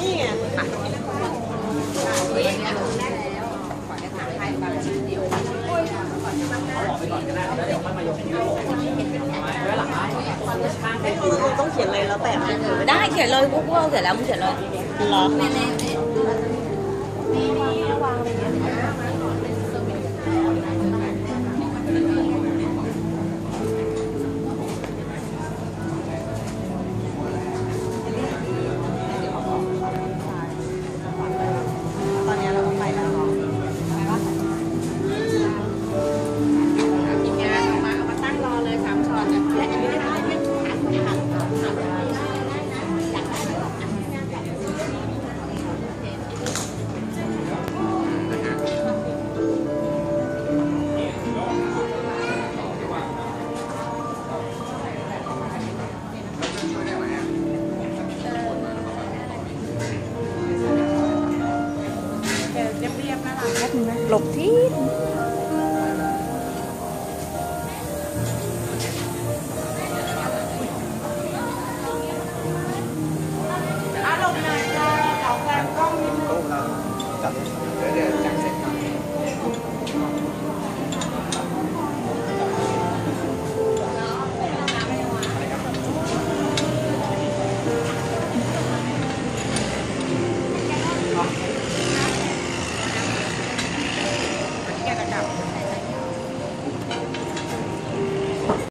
นี่ไงต้องเขียนอะไรแล้วแปะไม่ได้เขียนเลยพวกูเขียนแล้วมึงเขียนเลยหรอแน่ๆ เรียบน่ารักหลบที่